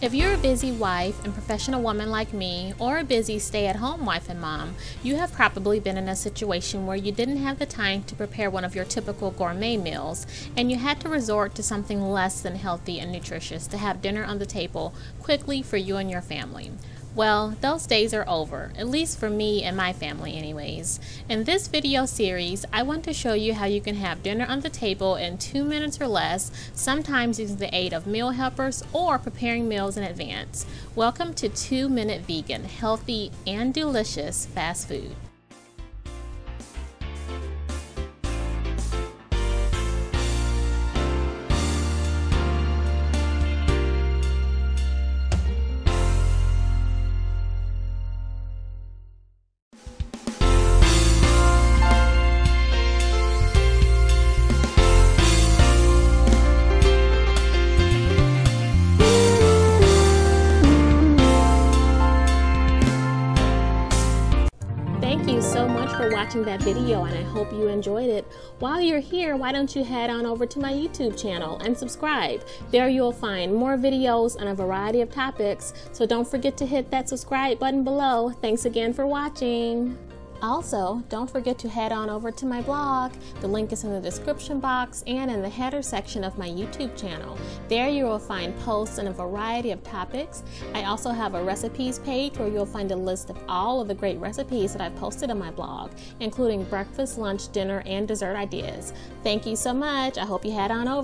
If you're a busy wife and professional woman like me, or a busy stay at home wife and mom, you have probably been in a situation where you didn't have the time to prepare one of your typical gourmet meals and you had to resort to something less than healthy and nutritious to have dinner on the table quickly for you and your family. Well, those days are over, at least for me and my family anyways. In this video series, I want to show you how you can have dinner on the table in two minutes or less, sometimes using the aid of meal helpers or preparing meals in advance. Welcome to 2 Minute Vegan, healthy and delicious fast food. Thank you so much for watching that video and I hope you enjoyed it. While you're here, why don't you head on over to my YouTube channel and subscribe. There you'll find more videos on a variety of topics, so don't forget to hit that subscribe button below. Thanks again for watching. Also, don't forget to head on over to my blog. The link is in the description box and in the header section of my YouTube channel. There you will find posts on a variety of topics. I also have a recipes page where you'll find a list of all of the great recipes that I've posted on my blog, including breakfast, lunch, dinner, and dessert ideas. Thank you so much. I hope you head on over.